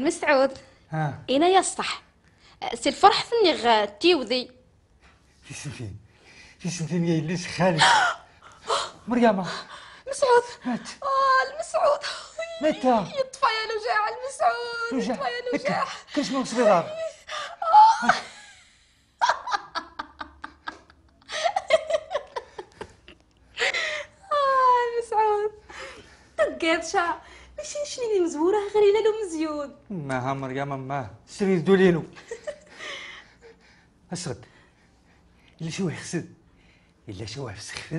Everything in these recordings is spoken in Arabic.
المسعود ها. إنا يصح سي الفرح ثني في سنتين في سنتين يا ليش خالي مريم. مسعود. مات. آه المسعود. متى يطفى يا الوجاع المسعود. يطفى يا الوجاع كاش ما صغير. آه المسعود. دقات شا. ماشي شنيني مزوره؟ غير الا لو مزيود ما ها مريم ما. سريد دولينو اسرد إلا شو يخسد إلا شو يفسخ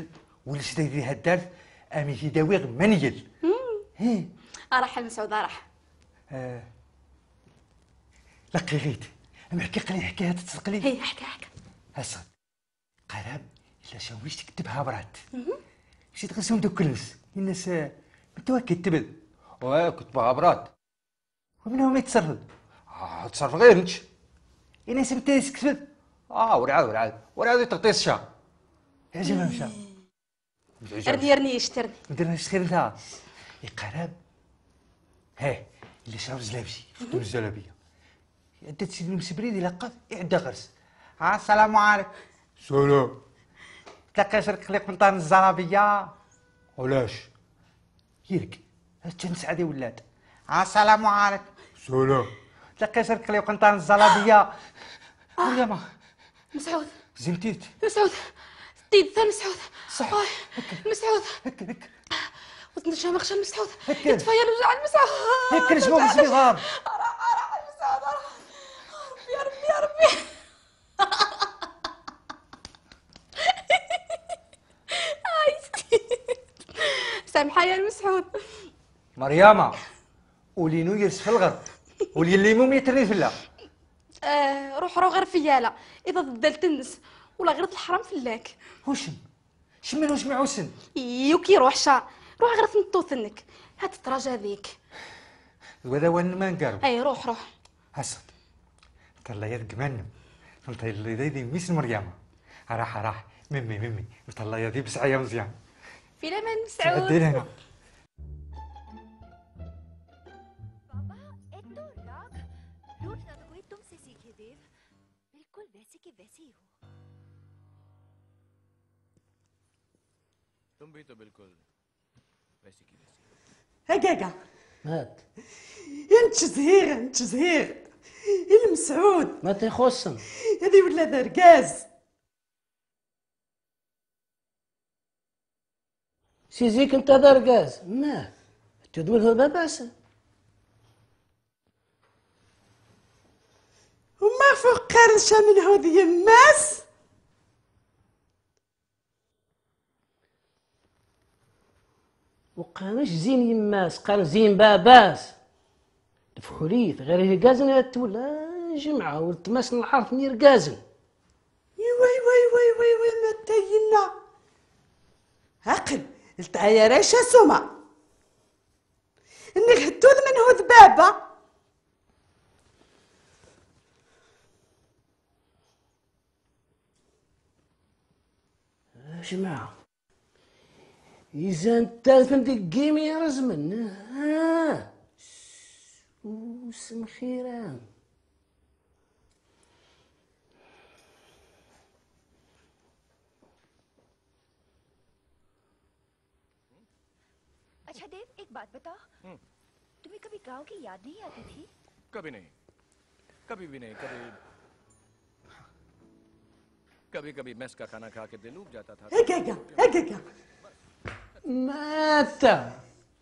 ولا شي داير هدار أمي في داويغ منيل هي راح المسعود راح. آه. لقي غيت. نحكي قلي حكايه تتسقلي هي حكا حكا اسد قراب إلا شاويش تكتبها برات. مشيت غنسون دوك الناس الناس آه، متواكد تبد واه كتبها برات ومن هو ما يتصرف آه تصرف غير انت الناس بتا يسكتب آه ورعاد ورعاد ورعاد تغطيس شا. يا جماعة مشى ارني ارني ندير نفس خير انت قراب هاه اللي شرب زلابشي خدو الزلابيه عدت سيدي المسبريد إلى قف يعدى غرس. ها السلام عليكم. سلام. تلقى شرك خليق من طان الزرابية. علاش؟ يرك تنس عادي ولاد. السلام عليكم سلام. تلقى شرك خليق من طان الزرابيه مريم مسعود. زمتيت مسعود. تيد ثا مسعود. صح. آه، مسعود. هك هك وتنجم مخشى المسعود هكا. يطفى يا الوجع المسعود هك المسعود راح يا ربي يا ربي. سامحة يا المسعود مريم ولينو يرس في الغرب. ولي الليمون يترني في الله آه روح روح غير فيالا إذا ضدلت النس ولا غير الحرام فلاك وشن؟ شمن وش معوسن يوكي روح شا. روح غير تنطوثنك هات تراجع ذيك وهذا وين ما نقارو. أي روح روح. حسن طلع يد قمنم طلع اللي دي ميس مريم. راح راح. ممي ممي. طلع يدي بسعية مزيان. في تعدي مسعود तुमसे सीखे देव बिल्कुल वैसी की वैसी ही हो तुम भी तो बिल्कुल वैसी की वैसी हो। هقاقة مات انت زهير انت زهير المسعود ما تيخصم هذه ولا درقاز سيزيك انت درقاز ما تدول هو باباس وما فوق قرنشة من هذه يماس وقانش زين يماس قال زين باباس. الفحوليت غير هي قازن تولى جمعة والتماس الحرف نير قازن. وي وي وي وي وي ما تينا عقل التعيا ريشة سما إنك هتوذ من هو ذبابة جماعة إذا انت تندقيم يا رزمن ها وسم خيران अच्छा देव एक बात बताओ तुम्हें कभी गांव की याद नहीं आती थी कभी नहीं कभी भी नहीं कभी कभी कभी मेस का खाना खा के दिल उब जाता था هقاقة هقاقة مات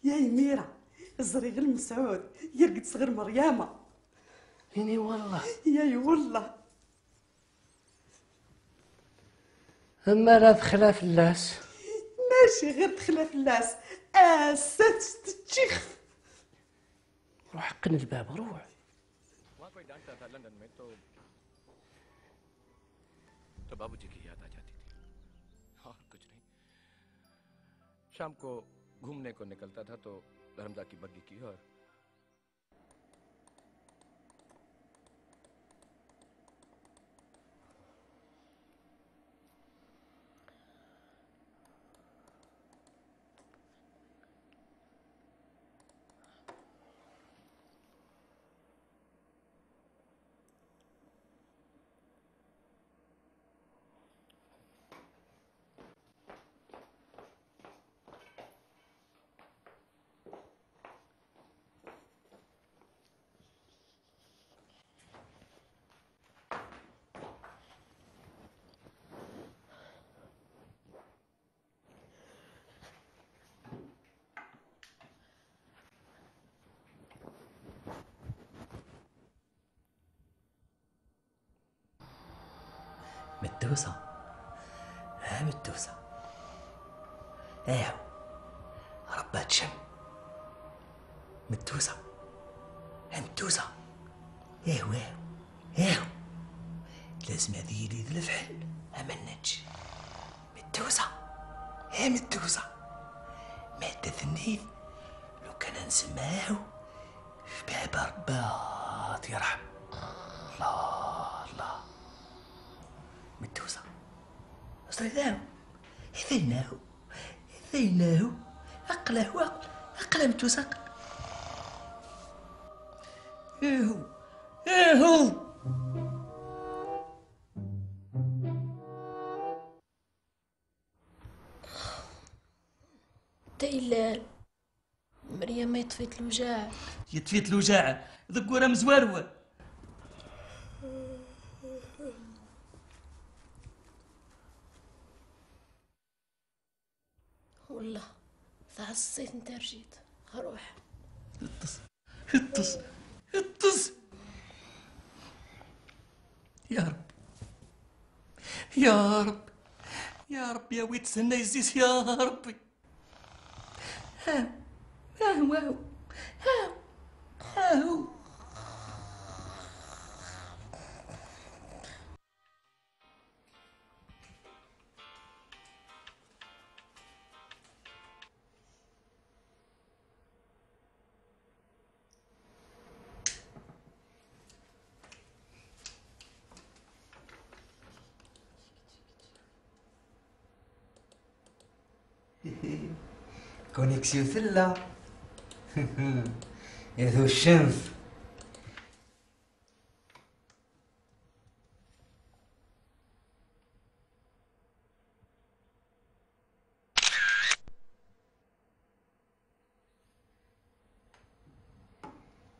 يا يميرة الزريغ المسعود يرقد صغير مريامة إني والله يا والله أما لا خلاف اللاس ماشي غير دخلة في اللاس اسات تتشيخ روح قن الباب روح तो बाबूजी की याद आ जाती थी। और कुछ नहीं। शाम को घूमने को निकलता था तो धर्मदा की बग्गी की और متوسة. ها متوسة. ايوا ربات شم. متوسة. متوسة ايوا ايوا لازم هذه يدي ذي الفحل امنتش متوسة. يا متوسة. مادة النيل لو كان نسمعه. شباب رباط. يرحم الله الله. متوسة أصريناه هذيناه هذيناه أقله أقله متوسة إيهو إيهو تيلال مريم ما يطفيت الوجاع. يتفيت الوجاعة ذكورة مزواروة والله تعصيت انت رجيت هروح اتص اتص اتص يا رب. يا رب. يا رب يا ويت سنة يزيس يا ربي ها ها هو ها كونيكسيو ثلة يا ذو الشنف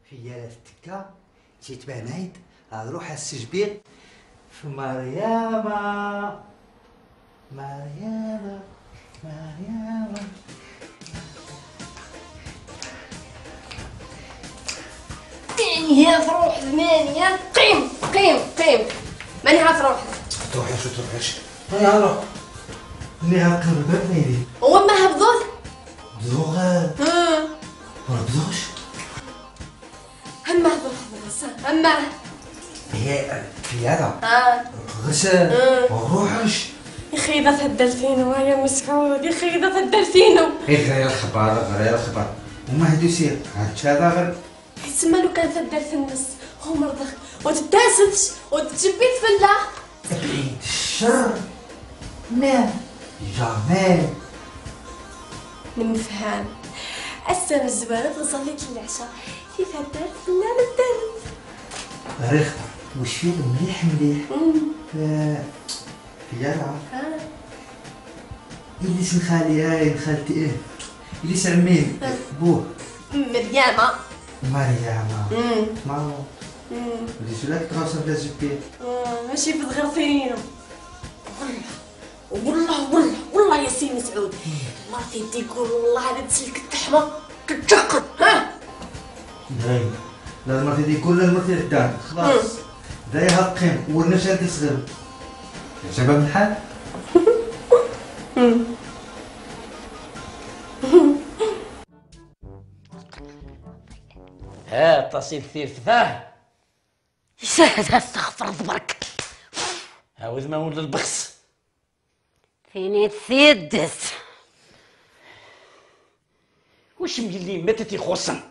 هي التكة جيت بنايد أروح السجبيل في مريم مريم مريم هي تروح ثمانية. قيم قيم قيم. ماني عارف روح تروحي شو تروحيش؟ هيا نروح نها قربت نيدي هو ما هبضوث بزوغة ها. ولا بزوغش؟ هما هبضوث هما. هي في هذا ها. غسل وروحش. يا خي ذا الدلفينو يا مسعود. يا خي ذا الدلفينو هي غير الخبر غير الخبر. وما هدو سير هاد هذا غير تسمى لو كان تدار في النص. هو مرضخ. وتتاسدش وتجبيت في الله. بعيد الشر ما جامي نمفهان. السنة الزوارة وصليت العشاء. كيف هدار في الله الدرب ريخ. وش فيه مليح. مليح يرعى اللي اسم خالي هاي خالتي إيه؟ اللي اسم عمين بوه. مريامة مريم ماما شلاك تغاصب لازم بيه آه، ماشي في صغيرتينو والله والله والله يا سي مسعود مرتي تقول والله هذا تسلك التحمى كتشقد ها هاي لا المرتي دي كل المرتي الدان خلاص ذا يهقين والناس انت صغير يا شباب الحال ها تصيد ثير فاه يسهد استغفر ضبرك عاود ما ولا البخس. فيني تثيدت واش ملي ماتت يخصن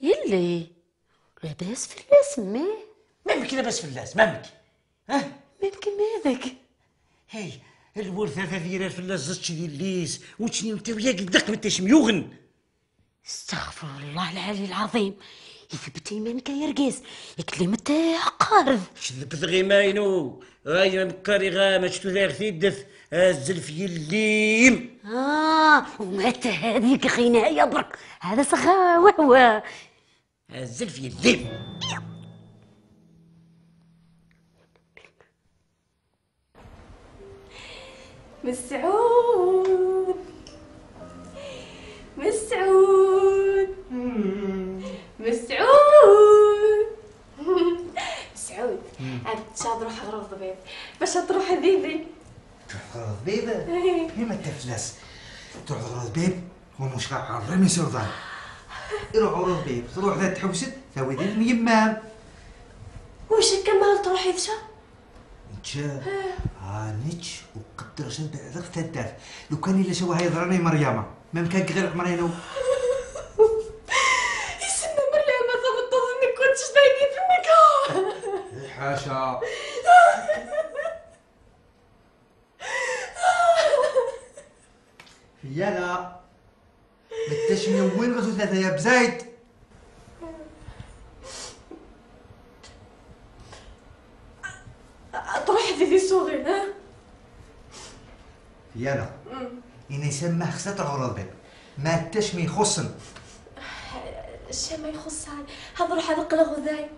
يلي لاباس في الاسم ما ما يمكن لاباس في اللاس ما يمكن. ها؟ ممكن ماذاك هاي الورثة ثلاثة في اللاس زدت الليس. وتشني انت وياك الدق ما انتش ميوغن. استغفر الله العلي العظيم. يثبت إيمانك يا رقيس يكلم تاع قارض شذبت غيماينو غاي مكاري غا ما شتو ذاك ثيدث الزلف يليم. آه ومات هذيك خينا يا برك هذا صغا وهو. الزلف يليم. مسعود. مسعود. مسعود. مسعود. عاد شاد روح غرف ضبيب باش تروح ذيذي تروح غرض بيب هي ما تفلس. تروح غرض بيب هو مش قاعد رمي سرطان يروح غرض بيب تروح ذات تحوست ثوي ذي يمام وش كمال تروح يفشى؟ انت هانيتش وقدر شد بعذر تدار لو كان إلا سوا هاي ضرني مريم ما مكان غير يسمى مريم ما ضبط انك كنت شدايدي في النكاح حاشا. يلا. بالتشمية وين غزو ثلاثة يا بزايد؟ تروح ذيذي صغير ها؟ يلا. إني سمح خسات بيب ما التشمي خصن. الشيء ما يخص هذا روح هذا قلق ذاي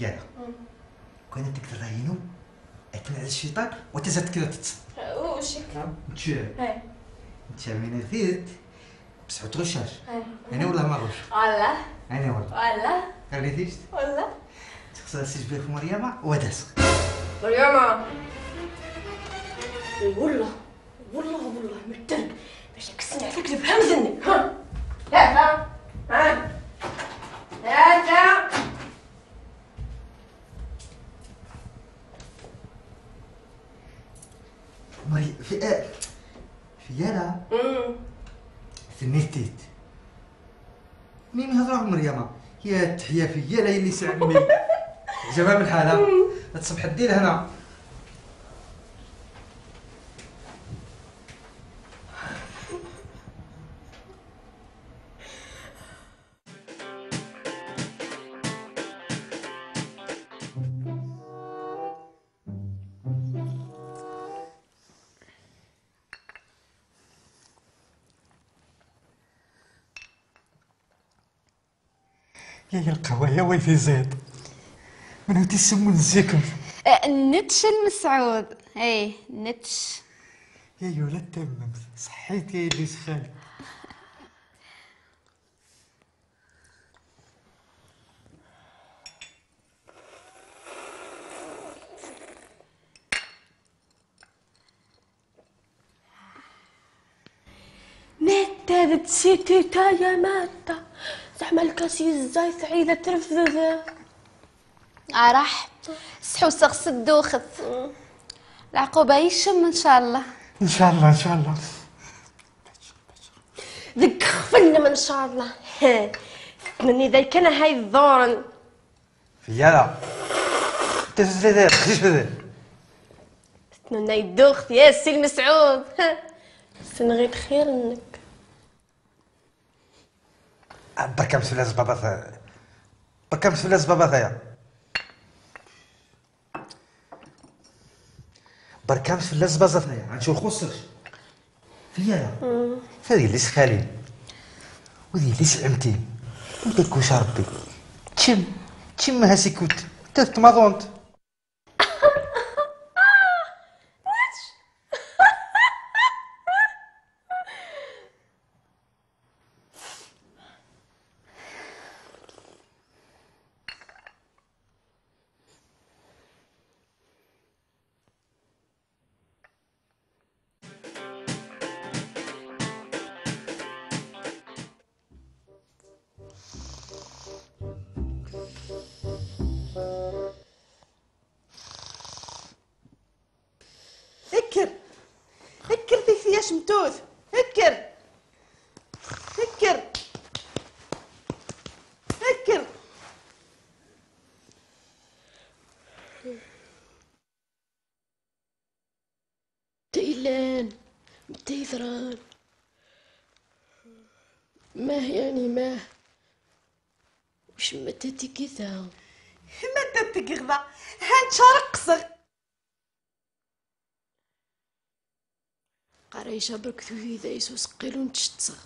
يلا كنت تقدر راينو اتمنع الشيطان وتزاد كذا تتص وش انت هاي. انت من ثيت بس حط غشاش أنا ولا ما غش؟ ولا أنا ولا. ولا قال لي ولا تخسر السجبه في مريم ودس مريم والله والله والله مرتن باش كسنع فيك بهمزني ها. ها. ها ها مري في آه. في يلا في النتيت مين هضرة مريم هي تحيا في يلا اللي سعمي جواب الحالة. تصبح الديل هنا. يا القهوة يا ويفي زيد؟ من هو تسمون الزيكم نتش المسعود. إيه نتش يا يولا تمم صحيت يا اللي سخالي متى تسيتي تا يا متى زعما الكاسي الزاي ثعيلة ترفذ. راح سحوسة غسد وخذ العقوبة يشم إن شاء الله. إن شاء الله إن شاء الله. ذك خفلنا من شاء الله. ها. تمني ذا كان هاي الظورن. في يلا تسلي ذا خشيش بذا تمنى يدوخ يا سي المسعود ها. سنغير خير انك بركم سلاس بابا ثا بركم سلاس بابا ثايا بركم سلاس بابا ثايا عن شو خصك؟ في يلا هذه اللي سخالي وذي اللي سلمتي ودك وش ربي تشم تشم هاسي كنت تثت هان شارق قصر. قريشة برك ثوثي ذا يسو سقيلون تشتصغ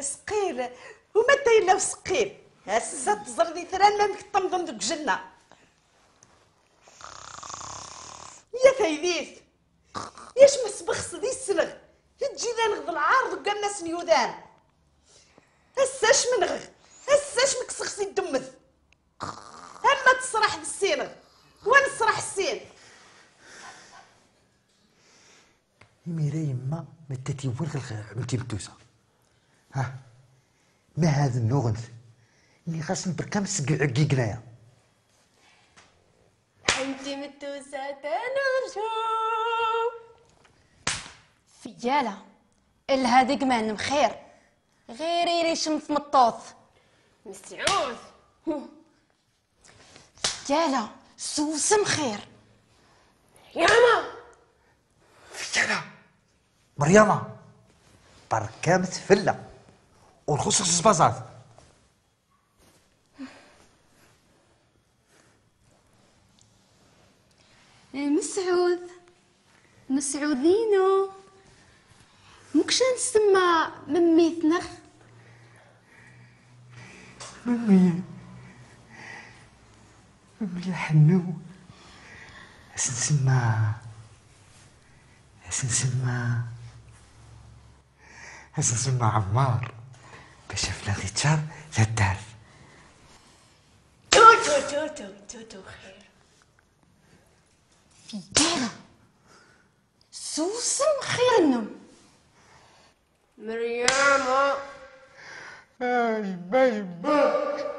سقيل. ومتى الا سقيل. هسا تزر ذي ثران ما مكتم ضمن ذوك جنة يا ثيذيث ياش ما سبخص ذي السلغ تجي ذا نغض العارض وقال الناس نيوذان هساش منغ. هساش مكسخسي الدمث ما تصرح بالسيرة. ونصرح السير. يميرا يما ما ولد عملتي متوسة. ها؟ ما هذا النغنث اللي خاص نبركا مسقعكي قنايا عندي متوسة تنرجو. فيالة الهادق ما خير. غير يريش مطمطوث مسعود. فيالة سوسم خير. ياما! فيانا مريم بركا متفلة والخصوص الزبازات مسعود. مسعودينو. مكش نسمى مميتنا؟ ممي نسمى اش نسمى اش نسمى عمار. باش افلا غيتشار لا تعرف توتو توتو توتو خير. فيانا سوسم خير النوم. مريم أي باي باي